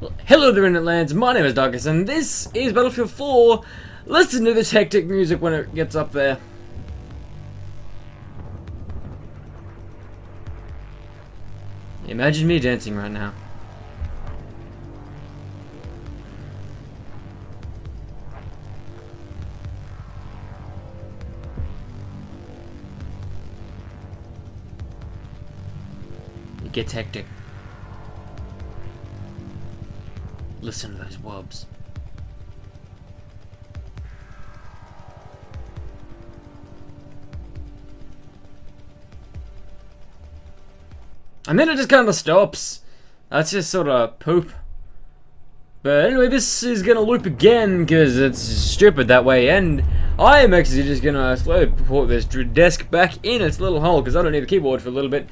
Hello there, Internet lands. My name is Douglas, and this is Battlefield 4. Listen to this hectic music when it gets up there. Imagine me dancing right now. It gets hectic. Listen to those wubs. And then it just kind of stops. That's just sort of poop. But anyway, this is gonna loop again because it's stupid that way, and I am actually just gonna slowly put this desk back in its little hole because I don't need the keyboard for a little bit.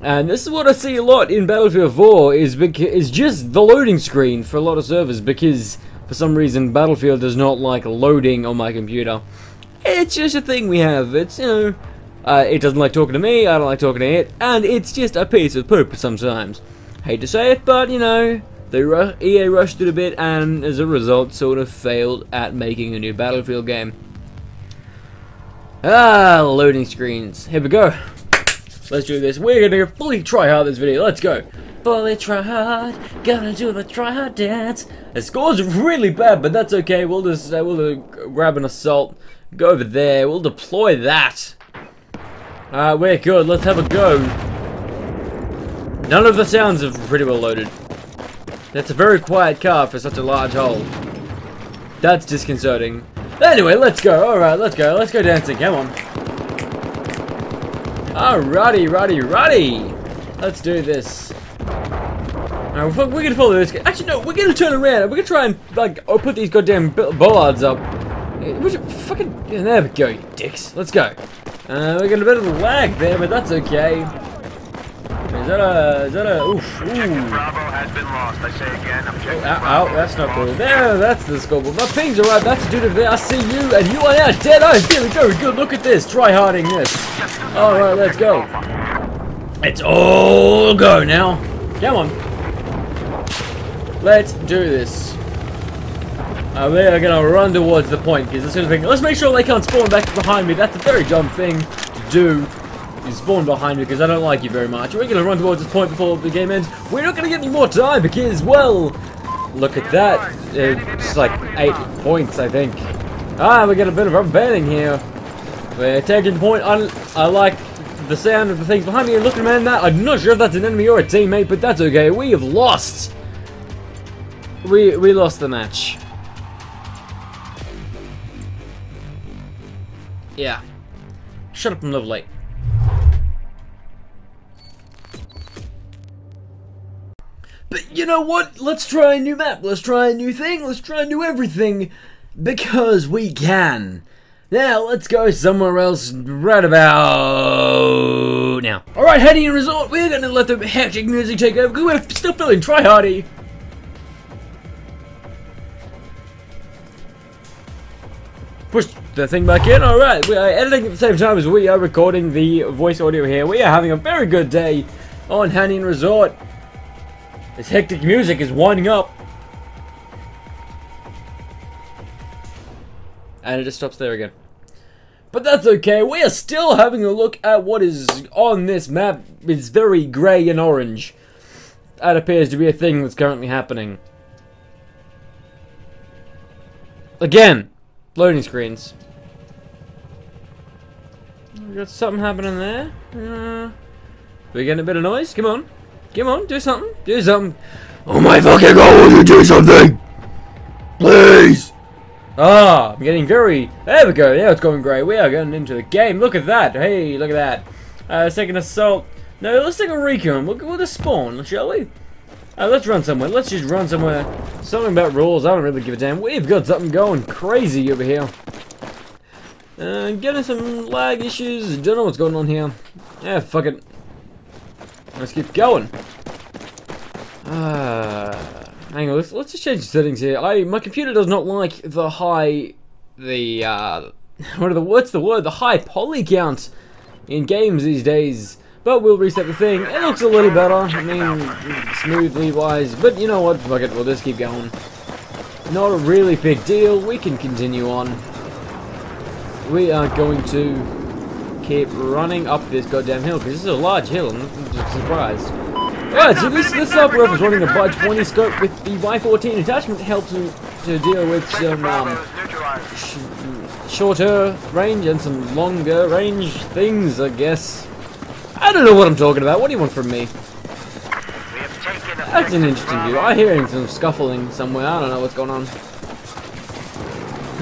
And this is what I see a lot in Battlefield 4 is is just the loading screen for a lot of servers because for some reason Battlefield does not like loading on my computer. It's just a thing we have. It's you know, uh, it doesn't like talking to me. I don't like talking to it, and it's just a piece of poop sometimes. Hate to say it, but you know, the EA rushed it a bit, and as a result, sort of failed at making a new Battlefield game. Ah, loading screens. Here we go. Let's do this. We're gonna fully try hard this video. Let's go. Fully try hard, gonna do the try hard dance. The score's really bad, but that's okay. We'll just uh, we'll uh, grab an assault, go over there. We'll deploy that. Alright, we're good. Let's have a go. None of the sounds are pretty well loaded. That's a very quiet car for such a large hole. That's disconcerting. Anyway, let's go. Alright, let's go. Let's go dancing. Come on. Alrighty, righty, righty. Let's do this. Alright, we're gonna follow this. Actually, no, we're gonna turn around. We're gonna try and like put these goddamn bollards up. Which fucking yeah, there we go, dicks. Let's go. Uh, we got a bit of a lag there, but that's okay. Is that a, is that a, oof, ooh. Bravo has been lost, I say again, objective oh, oh, that's not cool. There, that's the score. My ping's alright, that's a dude over there. I see you, and you are now dead. Oh, here we go, good, look at this. Try harding this. Alright, let's go. It's all go now. Come on. Let's do this. Uh, we are gonna run towards the point, because as soon as we can, let's make sure they can't spawn back behind me. That's a very dumb thing to do. You spawn behind me because I don't like you very much. We're going to run towards this point before the game ends. We're not going to get any more time because, well, look at that. It's like eight points, I think. Ah, we get a bit of rubber banding here. We're taking the point. I, I like the sound of the things behind me. Looking at that, I'm not sure if that's an enemy or a teammate, but that's okay. We have lost. We we lost the match. Yeah. Shut up and live late. But you know what? Let's try a new map. Let's try a new thing. Let's try a new everything. Because we can. Now, let's go somewhere else right about now. Alright, Hainan Resort. We're gonna let the hectic music take over because we're still feeling try-hardy. Push the thing back in. Alright, we are editing at the same time as we are recording the voice audio here. We are having a very good day on Hainan Resort. This hectic music is winding up. And it just stops there again. But that's okay, we are still having a look at what is on this map. It's very grey and orange. That appears to be a thing that's currently happening. Again, loading screens. We got something happening there. Uh, we getting a bit of noise? Come on. Come on, do something. Do something. Oh my fucking god, will you do something? Please! Ah, I'm getting very... There we go, now it's going great. We are getting into the game. Look at that. Hey, look at that. Uh, second assault. No, let's take a recon. We'll, we'll just spawn, shall we? Uh, let's run somewhere. Let's just run somewhere. Something about rules. I don't really give a damn. We've got something going crazy over here. Uh, getting some lag issues. Don't know what's going on here. Yeah, fuck it. Let's keep going. Uh, hang on, let's, let's just change the settings here. I My computer does not like the high... The, uh... What are the... What's the word? The high poly count in games these days. But we'll reset the thing. It looks a little better. I mean, smoothly wise. But you know what? Fuck it. We'll just keep going. Not a really big deal. We can continue on. We are going to keep running up this goddamn hill because this is a large hill. I'm surprised. Alright, so this this sniper is running a Budge 20 scope with the Y14 attachment helps help to, to deal with some um, sh shorter range and some longer range things, I guess. I don't know what I'm talking about. What do you want from me? That's an interesting view. I hear some scuffling somewhere. I don't know what's going on.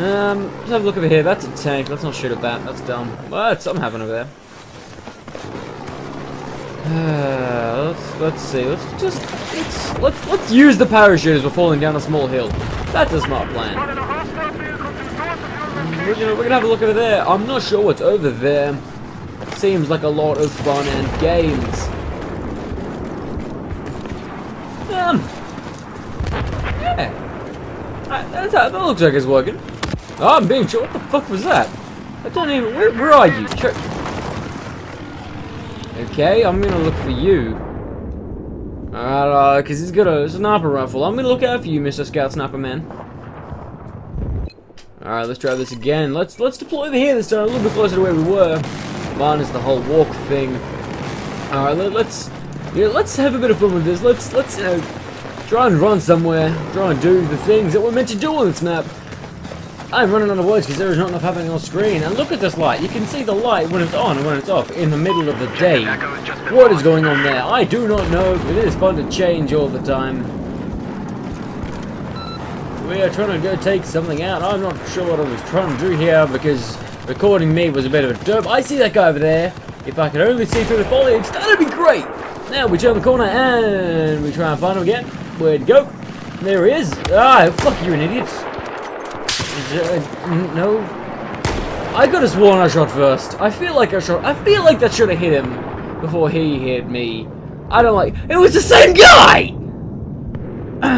Um, let's have a look over here. That's a tank. Let's not shoot at that. That's dumb. What? Something happened over there. Uh, let's let's see. Let's just let's let's let's use the parachute we're falling down a small hill. That's a smart plan. We're gonna we're gonna have a look over there. I'm not sure what's over there. Seems like a lot of fun and games. Um. Yeah. That's that looks like it's working. Oh, I'm being. What the fuck was that? I don't even. Where, where are you? Okay, I'm gonna look for you. Alright, uh, because he's got a sniper rifle. I'm gonna look out for you, Mr. Scout Sniper Man. Alright, let's try this again. Let's let's deploy over here this time, a little bit closer to where we were. Minus the whole walk thing. Alright, let, us yeah, let's have a bit of fun with this. Let's let's know try and run somewhere. Try and do the things that we're meant to do on this map. I'm running out of words because there is not enough happening on screen. And look at this light. You can see the light when it's on and when it's off in the middle of the day. What is going on there? I do not know, it is fun to change all the time. We are trying to go take something out. I'm not sure what I was trying to do here because recording me was a bit of a derp. I see that guy over there. If I could only see through the foliage, that'd be great. Now we turn the corner and we try and find him again. Where'd he go? There he is. Ah, fuck you, an idiot. Uh, no. I could have sworn I shot first. I feel like I shot. I feel like that should have hit him before he hit me. I don't like. It was the same guy.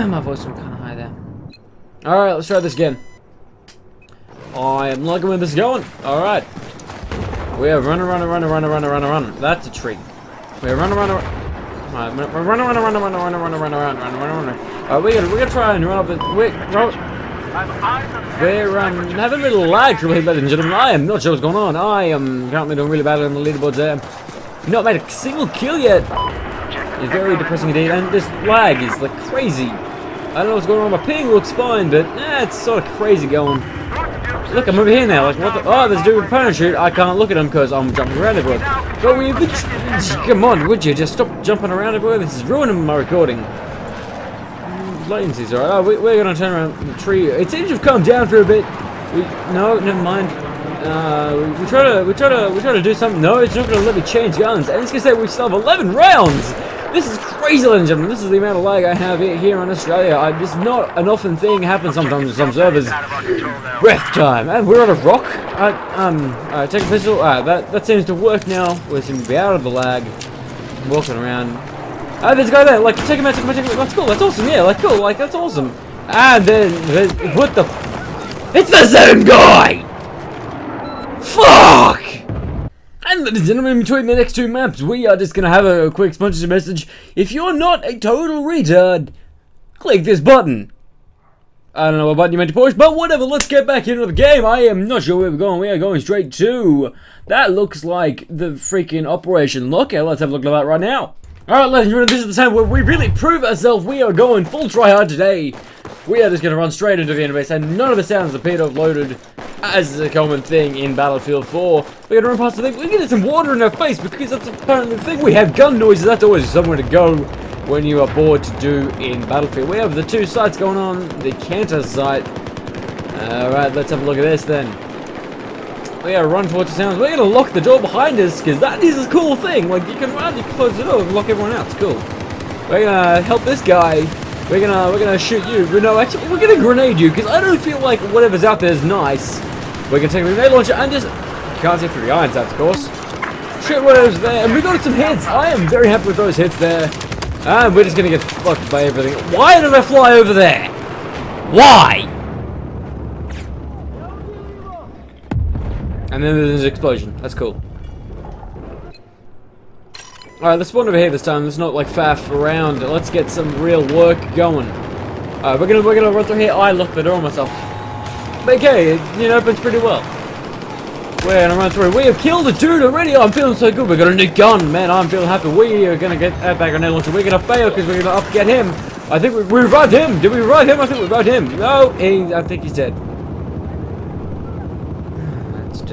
My voice went kind of high there. All right, let's try this again. I am liking where this is going. All right. We are running, running, running, running, running, running, running. That's a tree. We are running, running, running. We're running, running, running, running, running, running, running, running, running, running, running. Alright, we're gonna, we're gonna try and run up the. Wait, no. We're um, having a little lag, ladies and gentlemen. I am not sure what's going on. I am currently doing really bad on the leaderboards there. Not made a single kill yet. It's very depressing indeed, and this lag is like crazy. I don't know what's going on. My ping looks fine, but eh, it's sort of crazy going. Look, I'm over here now. Like, what the? Oh, there's a dude with a parachute. I can't look at him because I'm jumping around everywhere. But we, come on, would you just stop jumping around everywhere? This is ruining my recording. Latency's alright. Oh, we, we're gonna turn around the tree. It seems to have calmed down for a bit. We, no, never mind. Uh, we, try to, we try to, we try to do something. No, it's not gonna let me change guns. And it's gonna say we still have 11 rounds. This is crazy, ladies and gentlemen. This is the amount of lag I have here in Australia. I, it's not an often thing happens sometimes on some servers. Breath time. And we're on a rock. Uh, um, uh, take a pistol. Uh, that, that seems to work now. We seem to be out of the lag. Walking around. Uh, there's a guy there. Like, take him out, take him out, take him out. That's cool. That's awesome. Yeah, like, cool. Like, that's awesome. And then, what the... It's the same guy! Fuck! And ladies and gentlemen, between the next two maps, we are just gonna have a, quick sponsorship message. If you're not a total retard, click this button. I don't know what button you meant to push, but whatever, let's get back into the game. I am not sure where we're going. We are going straight to... That looks like the freaking Operation Locker. Let's have a look at that right now. Alright, ladies and gentlemen, this is the time where we really prove ourselves. We are going full try hard today. We are just going to run straight into the enemy and none of the sounds appear to have loaded as is a common thing in Battlefield 4. We're gonna run past the thing. We're getting some water in our face because that's apparently the thing. We have gun noises. That's always somewhere to go when you are bored to do in Battlefield. We have the two sites going on. The Cantor site. Alright, let's have a look at this then. We gotta run towards the sounds. We're gonna lock the door behind us because that is a cool thing. Like you can can close the door and lock everyone out. It's cool. We're gonna help this guy. We're gonna we're gonna shoot you. No, actually, we're gonna grenade you because I don't feel like whatever's out there is nice. We're gonna take a grenade launcher and just can't see through the iron sights, of course. Shoot whatever's there, and we got some hits. I am very happy with those hits there. And we're just gonna get fucked by everything. Why did I fly over there? Why? And then there's an explosion. That's cool. Alright, let's spawn over here this time. Let's not like faff around. Let's get some real work going. Alright, we're gonna we're gonna run through here. I locked the door myself. But okay, it know opens pretty well. We're gonna run through. We have killed a dude already. Oh, I'm feeling so good. We got a new gun, man. I'm feeling happy. We are gonna get that back on launcher. We're gonna fail because we're gonna up get him. I think we, we revived him. Did we revive him? I think we revived him. No, he. I think he's dead.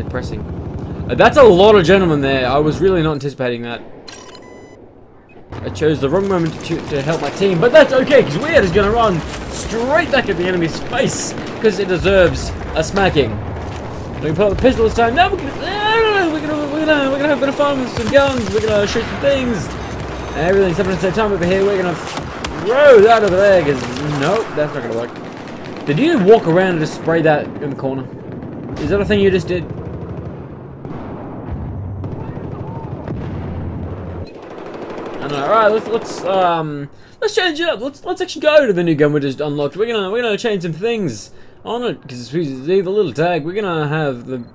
Depressing. Uh, that's a lot of gentlemen there. I was really not anticipating that. I chose the wrong moment to, to help my team, but that's okay because Weird is going to run straight back at the enemy's face because it deserves a smacking. We can pull out the pistol this time. No, we're gonna, we're gonna, we're gonna, we're gonna have a bit of fun with some guns. We're gonna shoot some things. Everything's happening at the same time over here. We're gonna throw that over there because nope, that's not gonna work. Did you walk around and just spray that in the corner? Is that a thing you just did? Alright, let's let's um let's change it up. Let's let's actually go to the new gun we just unlocked. We're gonna we're gonna change some things on it because it's the little tag. We're gonna have the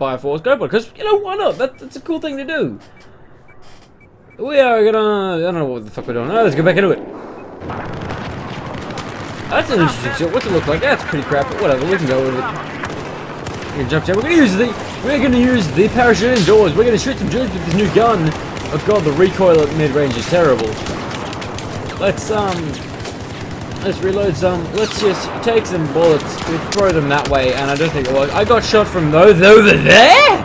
Bioforce GoPro because you know why not? That, that's a cool thing to do. We are gonna I don't know what the fuck we're doing. Oh, let's go back into it. That's an interesting shot. What's it look like? That's pretty crap, but whatever. We can go with it. We're gonna jump down. We're gonna use the we're gonna use the parachute indoors. We're gonna shoot some dudes with this new gun. Oh god, the recoil at mid-range is terrible. Let's, um... Let's reload some. Let's just take some bullets. We throw them that way, and I don't think it was. I got shot from those over there?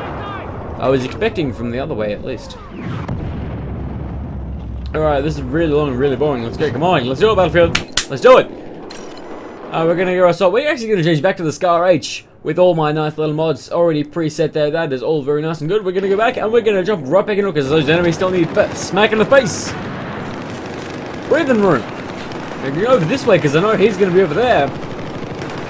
I was expecting from the other way, at least. Alright, this is really long and really boring. Let's get, come on, let's do it, Battlefield. Let's do it. Uh, we're gonna go assault. We're actually gonna change back to the Scar H with all my nice little mods already preset there. That is all very nice and good. We're going to go back and we're going to jump right back in because those enemies still need smack in the face. Breathing room. We're going over this way because I know he's going to be over there.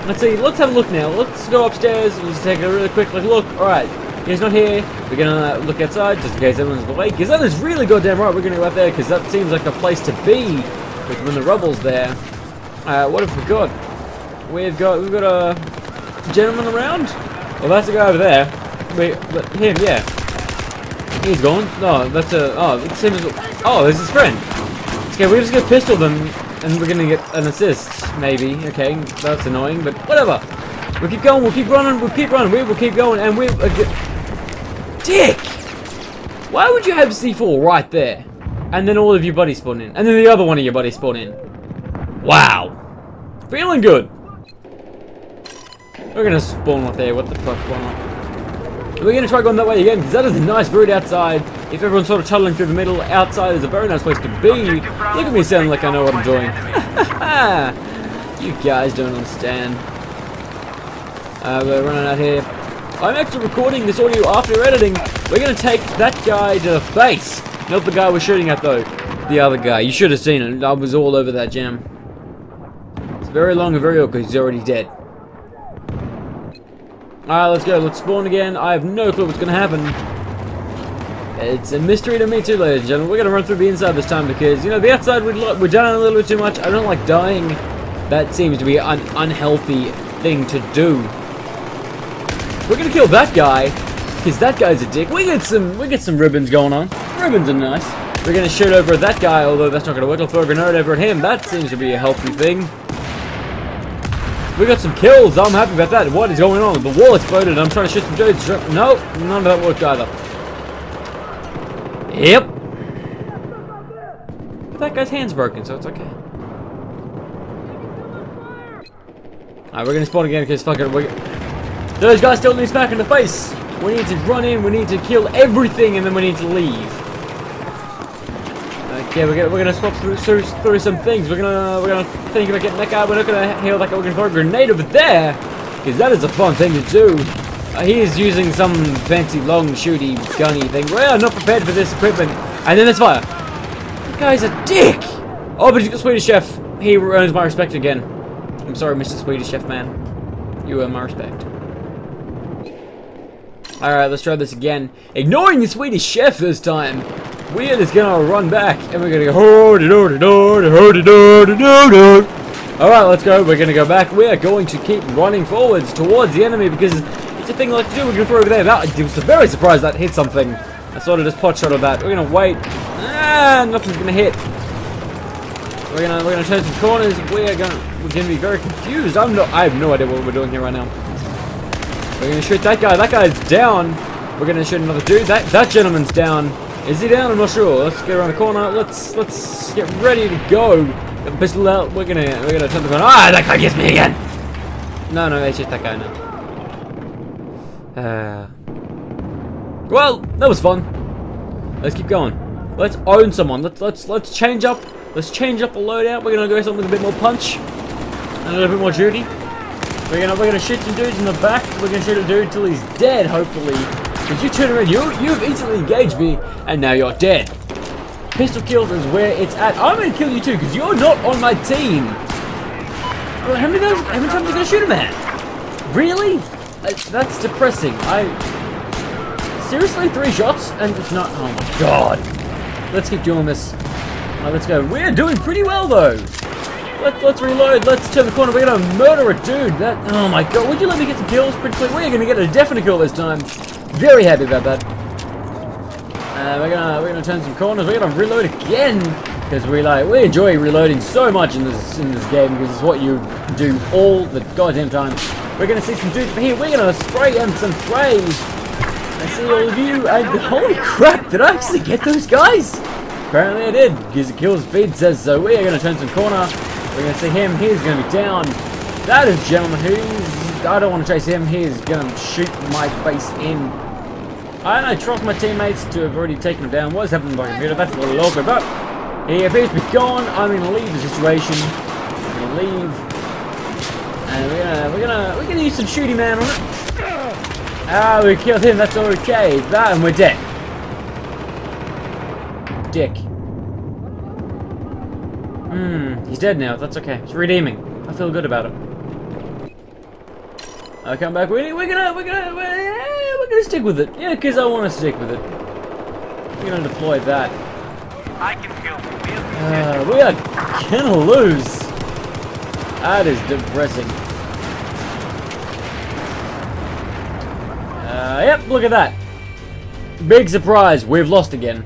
Let's see. Let's have a look now. Let's go upstairs. Let's take a really quick look. Alright. He's not here. We're going to look outside just in case anyone's awake. Because that is really goddamn right. We're going to go out there because that seems like the place to be when the rubble's there. Uh, what have we got? We've got, we've got a gentleman around? Well, that's the guy over there. Wait, but him, yeah. He's gone. No, that's a. Oh, it's him. As. Oh, this is his friend. Okay, we're just gonna pistol them, and we're gonna get an assist, maybe. Okay, that's annoying, but whatever. We'll keep going. We'll keep running. We'll keep running. We will keep going, and we. Uh, Dick. Why would you have C4 right there, and then all of your buddies spawn in, and then the other one of your buddies spawn in? Wow. Feeling good. We're gonna spawn up there, what the fuck, why not? We're gonna try going that way again, because that is a nice route outside. If everyone's sort of tunneling through the middle, outside is a very nice place to be. Look at me sounding like I know what I'm doing. you guys don't understand. Uh, we're running out here. I'm actually recording this audio after editing. We're gonna take that guy to the face. Not the guy we're shooting at though. The other guy. You should have seen it. I was all over that jam. It's very long and very awkward. He's already dead. Alright, let's go. Let's spawn again. I have no clue what's going to happen. It's a mystery to me too, ladies and gentlemen. We're going to run through the inside this time because, you know, the outside we're, we're dying a little bit too much. I don't like dying. That seems to be an unhealthy thing to do. We're going to kill that guy because that guy's a dick. We get some we get some ribbons going on. Ribbons are nice. We're going to shoot over at that guy, although that's not going to work. I'll throw a grenade over at him. That seems to be a healthy thing. We got some kills. I'm happy about that. What is going on? The wall exploded. I'm trying to shoot some dudes. No, none of that worked either. Yep. That guy's hand's broken, so it's okay. Alright, we're gonna spawn again because fucking we Those guys still need smack in the face. We need to run in, we need to kill everything, and then we need to leave. Okay, we're gonna we're gonna swap through, through, through some things. We're gonna we're gonna think about getting that guy. We're not gonna heal guy. We're gonna throw a grenade over there because that is a fun thing to do. Uh, he is using some fancy long shooty gunny thing. We are not prepared for this equipment. And then there's fire. That guy's a dick. Oh, but he's got Swedish Chef. He earns my respect again. I'm sorry, Mr. Swedish Chef man. You earn my respect. Alright, let's try this again. Ignoring the Swedish Chef this time. Weird is gonna run back, and we're gonna go hoody doody doody hoody doody doody. All right, let's go. We're gonna go back. We are going to keep running forwards towards the enemy because it's a thing I like to do. We're gonna throw over there. That I was very surprised that hit something. I sort of just pot shot of that. We're gonna wait. Ah, nothing's gonna hit. We're gonna we're gonna turn some corners. We are gonna we're gonna be very confused. I'm no I have no idea what we're doing here right now. We're gonna shoot that guy. That guy's down. We're gonna shoot another dude. That that gentleman's down. Is he down? I'm not sure. Let's get around the corner. Let's let's get ready to go. Get pistol out. We're gonna we're gonna turn the corner. Ah, that guy gets me again. No, no, it's just that guy now. Uh, well, that was fun. Let's keep going. Let's own someone. Let's let's let's change up. Let's change up the loadout. We're gonna go something with a bit more punch and a little bit more duty. We're gonna we're gonna shoot some dudes in the back. We're gonna shoot a dude till he's dead, hopefully. You turn around, you you've instantly engaged me, and now you're dead. Pistol kills is where it's at. I'm gonna kill you too, because you're not on my team. How many times how many times are you gonna shoot a man? Really? That's, that's depressing. I seriously three shots and it's not. Oh my god. Let's keep doing this. Let's go. We're doing pretty well though. Let's let's reload. Let's turn the corner. We're gonna murder a dude. That oh my god. Would you let me get some kills pretty quick? We're gonna get a definite kill this time. Very happy about that. Uh, we're gonna we're gonna turn some corners. We're gonna reload again because we like we enjoy reloading so much in this in this game because it's what you do all the goddamn time. We're gonna see some dudes from here. We're gonna spray and some sprays. I see all of you, and holy crap, did I actually get those guys? Apparently I did, because it kills feed says so. We are to turn some corner. We're to see him, he's to be down. That is gentleman, he's, I don't want to chase him, he's going to shoot my face in. I trust my teammates to have already taken him down. What is happening by computer? That's a little awkward, but he appears to be gone. I'm going to leave the situation. I'm going to leave. And we're gonna, we're gonna, we're gonna use some shooty man on it. Ah, we killed him, that's okay. That, and we're dead. Dick. Hmm, he's dead now, that's okay. He's redeeming. I feel good about it. I come back, we're, we're gonna, we're gonna, we're, we're gonna stick with it. Yeah, because I want to stick with it. We're gonna deploy that. I can feel Uh, we are gonna lose. That is depressing. Uh, yep, look at that. Big surprise, we've lost again.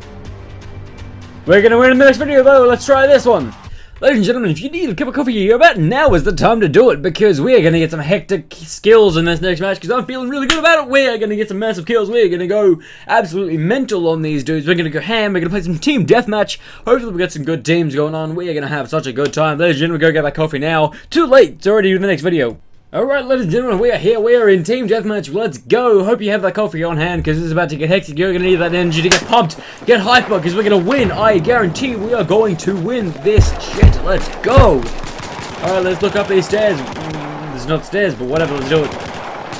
We're gonna win in the next video though, let's try this one. Ladies and gentlemen, if you need a cup of coffee, about now is the time to do it because we are going to get some hectic skills in this next match because I'm feeling really good about it. We are going to get some massive kills. We are going to go absolutely mental on these dudes. We're going to go ham. We're going to play some team deathmatch. Hopefully we get some good teams going on. We are going to have such a good time. Ladies and gentlemen, go get that coffee now. Too late. It's already in the next video. Alright, ladies and gentlemen, we are here. We are in Team Deathmatch. Let's go. Hope you have that coffee on hand because it's about to get hectic. You're going to need that energy to get pumped, get hyper because we're going to win. I guarantee we are going to win this shit. Let's go. Alright, let's look up these stairs. There's not stairs, but whatever, let's do it.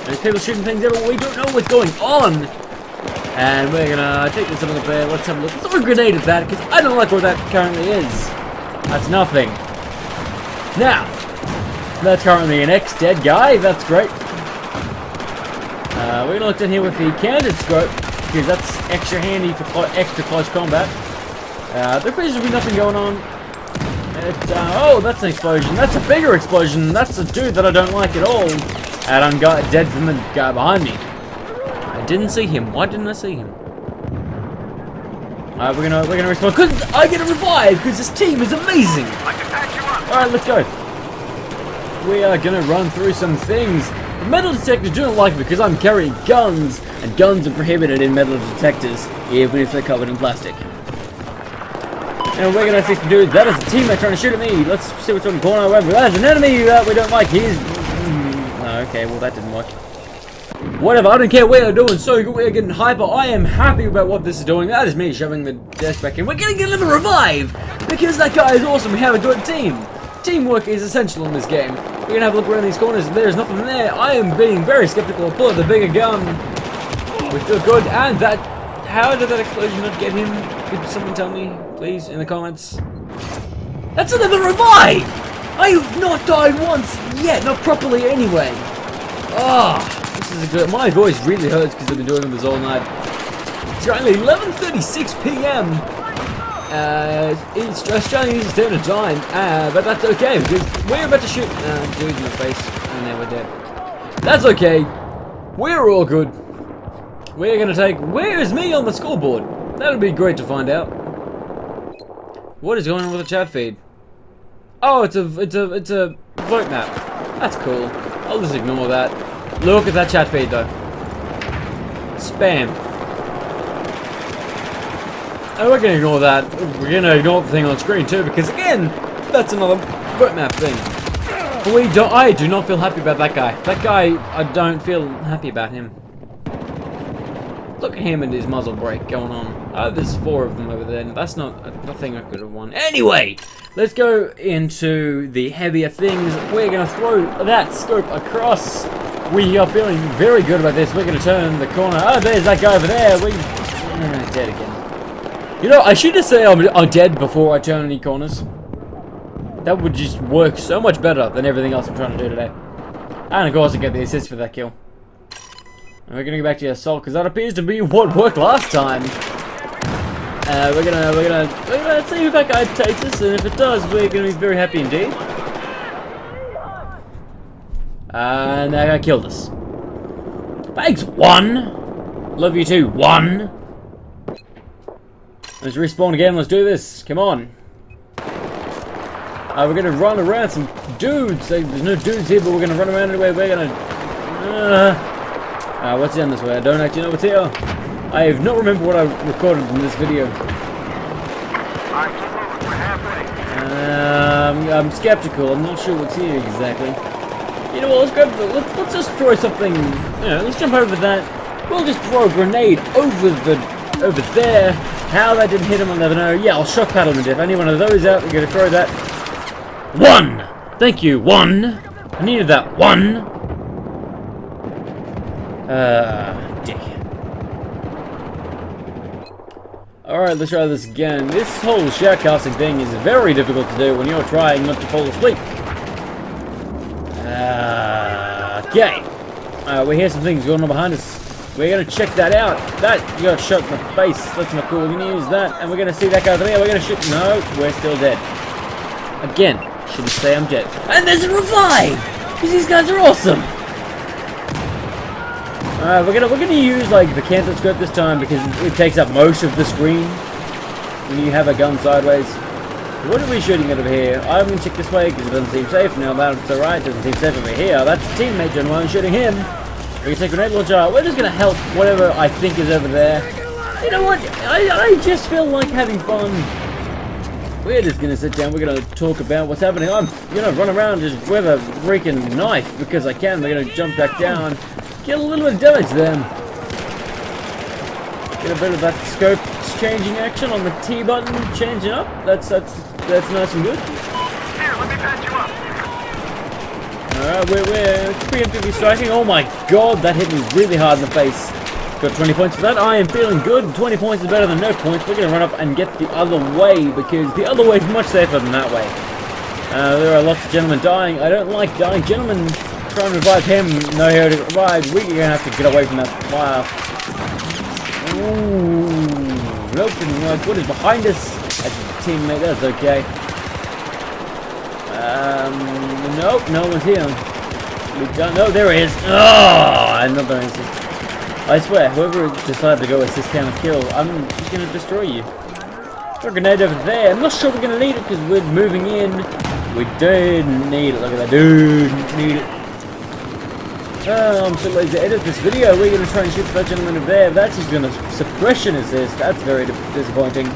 There's people shooting things everywhere. We don't know what's going on. And we're going to take this up there. Let's have a look. Let's throw a grenade at that because I don't like what that currently is. That's nothing. Now, that's currently an ex-dead guy. That's great. Uh, we're gonna look down here with the canted scope because that's extra handy for extra close combat. Uh, there appears to be nothing going on. It, uh, oh, that's an explosion. That's a bigger explosion. That's a dude that I don't like at all. And I'm got dead from the guy behind me. I didn't see him. Why didn't I see him? Alright, we're gonna we're gonna respond because I get a revive because this team is amazing. I can patch you up. Alright, let's go. We are gonna run through some things. The metal detectors don't like it because I'm carrying guns, and guns are prohibited in metal detectors, even if they're covered in plastic. And we're gonna see some dudes. That is a teammate trying to shoot at me. Let's see what's on the corner. Whether that's an enemy that we don't like. He's. Mm, okay, well that didn't work. Whatever, I don't care. We are doing so good. We are getting hyper. I am happy about what this is doing. That is me shoving the desk back in. We're gonna get another revive because that guy is awesome. We have a good team. Teamwork is essential in this game. We're gonna have a look around these corners. There's nothing there. I am being very skeptical. Pull out the bigger gun. We feel good. And that. How did that explosion not get him? Could someone tell me, please, in the comments? That's another revive! I have not died once yet. Not properly, anyway. Ah, this is a good. My voice really hurts because I've been doing this all night. It's currently 11:36 p.m. Uh, it's Australian Eastern Standard Time, uh, but that's okay because we're about to shoot uh, dudes in the face and then we're dead. That's okay. We're all good. we're gonna take. Where is me on the scoreboard? That'll be great to find out. What is going on with the chat feed? Oh, it's a it's a it's a vote map. That's cool. I'll just ignore that. Look at that chat feed though. Spam. Oh, we're gonna ignore that. We're gonna ignore the thing on screen too, because again, that's another vote map thing. We don't. I do not feel happy about that guy. That guy, I don't feel happy about him. Look at him and his muzzle brake going on. Uh, there's four of them over there. That's not a, a thing I could have won. Anyway, let's go into the heavier things. We're to throw that scope across. We are feeling very good about this. We're to turn the corner. Oh, there's that guy over there. We uh, dead again. You know, I should just say I'm, I'm dead before I turn any corners. That would just work so much better than everything else I'm trying to do today. And of course I get the assist for that kill. And we're gonna go back to the assault because that appears to be what worked last time. Uh, we're gonna we're gonna we're gonna see if that guy takes us, and if it does, we're gonna be very happy indeed. And that guy killed us. Thanks, one. Love you too, one. Let's respawn again. Let's do this. Come on. Uh, we're gonna run around some dudes. There's no dudes here, but we're gonna run around anyway. We're gonna. Uh, uh, what's down this way? I don't actually know what's here. I have not remembered what I recorded in this video. Um, I'm skeptical. I'm not sure what's here exactly. You know what? Let's grab. The, let's, let's just throw something. You know, let's jump over that. We'll just throw a grenade over the over there. How that didn't hit him, I'll never know. Yeah, I'll shock paddle him to death. Any one of those out, we're gonna throw that. One. Thank you. One. I needed that. One. Uh, dick. Alright, let's try this again. This whole shoutcasting thing is very difficult to do when you're trying not to fall asleep. Uh, okay. Uh, we hear some things going on behind us. We're gonna check that out. That you got shot in the face. That's not cool. We're gonna use that, and we're gonna see that guy over there. We're gonna shoot. No, we're still dead. Again, shouldn't say I'm dead. And there's a revive. Because these guys are awesome. Alright, we're gonna we're gonna use like the cancer scope this time because it takes up most of the screen when you have a gun sideways. What are we shooting at over here? I'm gonna check this way because it doesn't seem safe. Now that's alright, doesn't seem safe over here. That's teammate John Wayne shooting him. We're gonna take grenade launcher. We're just gonna help whatever I think is over there. You know what? I, I just feel like having fun. We're just gonna sit down, we're gonna talk about what's happening. I'm gonna run around just with a freaking knife because I can. We're gonna jump back down. Get a little bit of damage then. Get a bit of that scope changing action on the T button, changing up. That's that's that's nice and good. Here, let me patch you up. Alright, we're, we're preemptively striking. Oh my god, that hit me really hard in the face. Got 20 points for that. I am feeling good. 20 points is better than no points. We're going to run up and get the other way because the other way is much safer than that way. Uh, there are lots of gentlemen dying. I don't like dying. Gentlemen trying to revive him. No hero to revive. We're going to have to get away from that. Wow. Ooh. Nope, didn't work. What is behind us? That's a teammate. That's okay. Um, nope, no one's here. We don't. No, there he is. Oh, another assist. I swear, whoever decided to go assist him a kill, I'm just gonna destroy you. Got a grenade over there. I'm not sure we're gonna need it because we're moving in. We do need it. Look at that, dude. Need it. Oh, I'm so lazy to edit this video. We're gonna try and shoot that gentleman over there. That's just gonna suppression assist. That's very disappointing.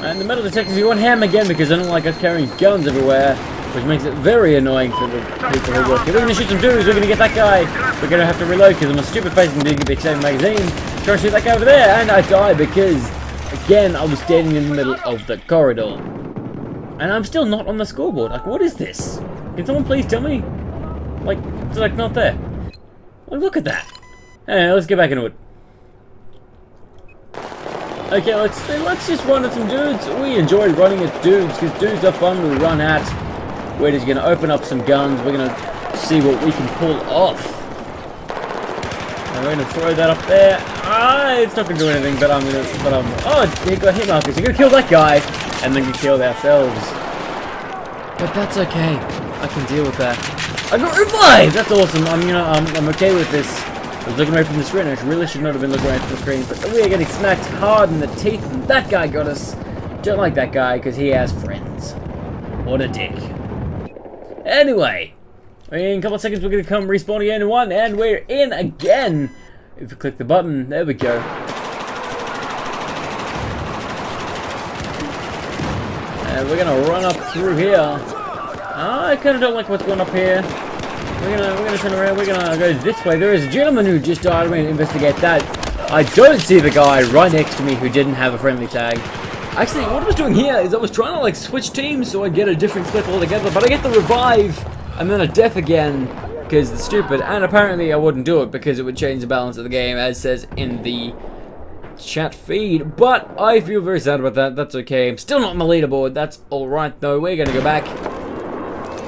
And the metal detectors, you want ham again because I don't like us carrying guns everywhere, which makes it very annoying for the people who work here. We're gonna shoot some dudes, we're gonna get that guy. We're gonna have to reload because I'm a stupid face and didn't get the magazine. Try to shoot that guy over there, and I die because, again, I was standing in the middle of the corridor. And I'm still not on the scoreboard. Like, what is this? Can someone please tell me? Like, it's like not there. Look at that. Hey, let's get back into it. Okay, let's let's just run at some dudes. We enjoy running at dudes because dudes are fun to run at. We're just gonna open up some guns. We're gonna see what we can pull off. And we're gonna throw that up there. Ah, it's not gonna do anything, but I'm gonna. But I'm. Oh, he got hit markers. You're gonna kill that guy, and then we killed ourselves. But that's okay. I can deal with that. I got revived! That's awesome. I'm gonna, I'm, I'm okay with this. I was looking away from the screen. I really should not have been looking away from the screen. But we are getting smacked hard in the teeth, and that guy got us. Don't like that guy because he has friends. What a dick. Anyway, in a couple of seconds we're gonna come respawn again in one, and we're in again. If we click the button, there we go. And we're gonna run up through here. I kind of don't like what's going up here. We're gonna we're gonna turn around. We're gonna go this way. There is a gentleman who just died. I'm gonna investigate that. I don't see the guy right next to me who didn't have a friendly tag. Actually, what I was doing here is I was trying to like switch teams so I get a different clip altogether, but I get the revive and then a death again because it's stupid. And apparently I wouldn't do it because it would change the balance of the game, as says in the chat feed. But I feel very sad about that. That's okay. I'm still not on the leaderboard. That's all right though. We're gonna go back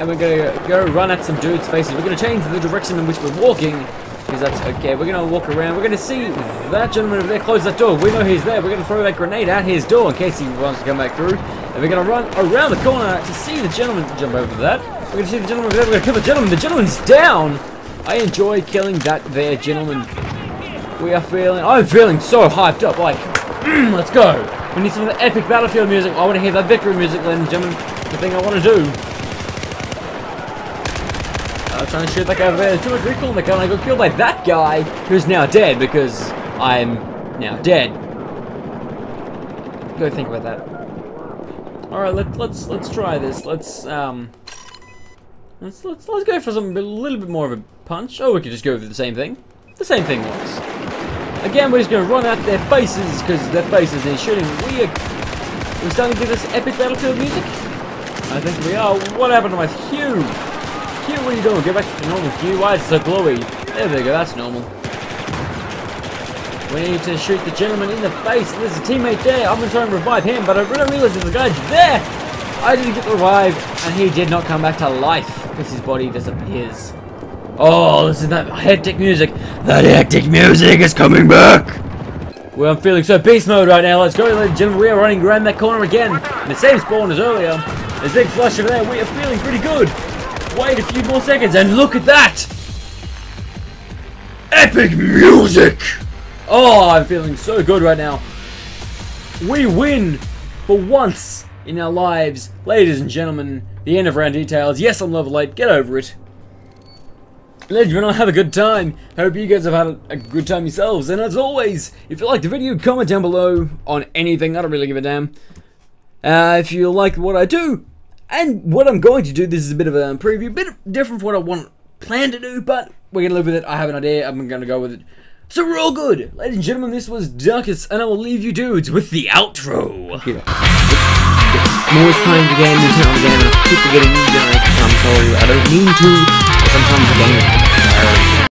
and we're gonna go run at some dudes' faces. We're gonna change the direction in which we're walking, because that's okay. We're gonna walk around. We're gonna see that gentleman over there close that door. We know he's there. We're gonna throw that grenade at his door in case he wants to come back through. And we're gonna run around the corner to see the gentleman jump over that. We're gonna see the gentleman over there. We're gonna kill the gentleman. The gentleman's down. I enjoy killing that there gentleman. We are feeling. I'm feeling so hyped up. Like, mm, let's go. We need some of the epic battlefield music. I want to hear that victory music, ladies and gentlemen. The thing I want to do. I'm trying to shoot guy over there. Too much recoil in the gun. I got killed by that guy who's now dead because I'm now dead. Go think about that. All right, let, let's let's try this. Let's um, let's let's let's go for something a little bit more of a punch. Oh, we could just go for the same thing. The same thing works. Again, we're just gonna run at their faces because their faces are shooting. We are we're starting to get this epic battlefield music. I think we are. What happened to my? What are you doing? Get back to normal, Hugh. Why is it so glowy? There we go, that's normal. We need to shoot the gentleman in the face. There's a teammate there. I'm gonna try and revive him, but I really realized there's a guy there. I didn't get the revive, and he did not come back to life because his body disappears. Oh, this is that hectic music. That hectic music is coming back! Well, I'm feeling so beast mode right now. Let's go, ladies and gentlemen. We are running around that corner again. In the same spawn as earlier. There's a big flush over there. We are feeling pretty good. Wait a few more seconds, and look at that! Epic music! Oh, I'm feeling so good right now. We win for once in our lives. Ladies and gentlemen, the end of round details. Yes, I'm level 8. Get over it. Ladies and gentlemen, have a good time. Hope you guys have had a, good time yourselves. And as always, if you liked the video, comment down below on anything. I don't really give a damn. Uh, if you like what I do, and what I'm going to do, this is a bit of a preview, a bit different from what I want plan to do, but we're going to live with it. I have an idea. I'm going to go with it. So we're all good. Ladies and gentlemen, this was Darkus, and I will leave you dudes with the outro. I'm always playing the game on the game I keep forgetting you guys. I'm sorry, I don't mean to. Sometimes